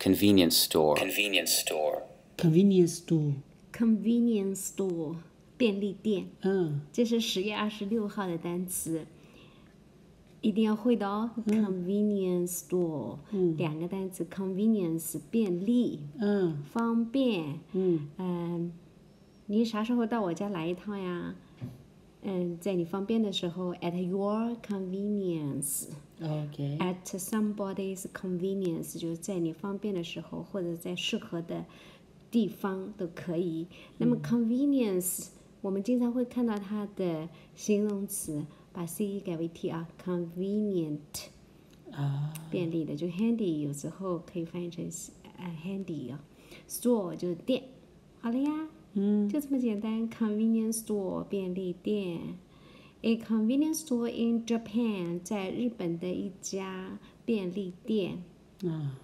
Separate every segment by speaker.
Speaker 1: convenience store,
Speaker 2: convenience store,
Speaker 3: convenience
Speaker 4: store，convenience store 便利店，
Speaker 3: 嗯
Speaker 4: 这是十月二十六号的单词，一定要会的哦。convenience store，、两个单词，convenience 便利、
Speaker 3: 嗯
Speaker 4: 方便。
Speaker 3: 嗯
Speaker 4: 嗯，你啥时候到我家来一趟呀？嗯，在你方便的时候，at your convenience。，OK，at somebody's convenience，就是在你方便的时候，或者在适合的地方都可以。那么 convenience，、我们经常会看到它的形容词，把 c 改为 t 啊，convenient，
Speaker 3: 啊，
Speaker 4: 便利的，就 handy，有时候可以翻译成呃 handy 啊。store 就是店，好了呀，
Speaker 3: 嗯
Speaker 4: 就这么简单，convenience store 便利店。A convenience store in Japan，在日本的一家便利店，
Speaker 3: 啊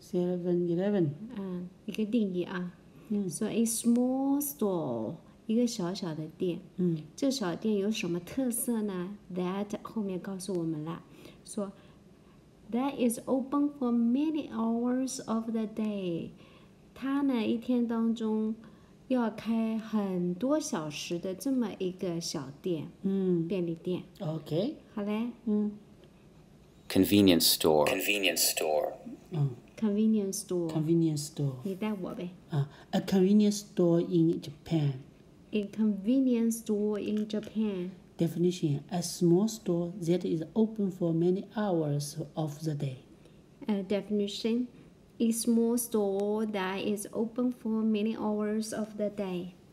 Speaker 3: ，Seven Eleven，
Speaker 4: 嗯，一个定义啊。
Speaker 3: 嗯
Speaker 4: 说 a small store，一个小小的店。
Speaker 3: 嗯
Speaker 4: 这小店有什么特色呢？That 后面告诉我们了，说 That is open for many hours of the day。它呢一天当中要开很多小时的这么一个小店，
Speaker 3: 嗯
Speaker 4: 便利店。
Speaker 3: ，OK，
Speaker 4: 好嘞
Speaker 3: 嗯
Speaker 1: convenience store,
Speaker 2: convenience store,
Speaker 3: 嗯
Speaker 4: ，convenience
Speaker 3: store，，convenience store，
Speaker 4: 你带我呗。
Speaker 3: 啊，a convenience store in Japan。
Speaker 4: A convenience store in Japan。
Speaker 3: Definition: A small store that is open for many hours of the day.
Speaker 4: A definition: A small store that is open for many hours of the day.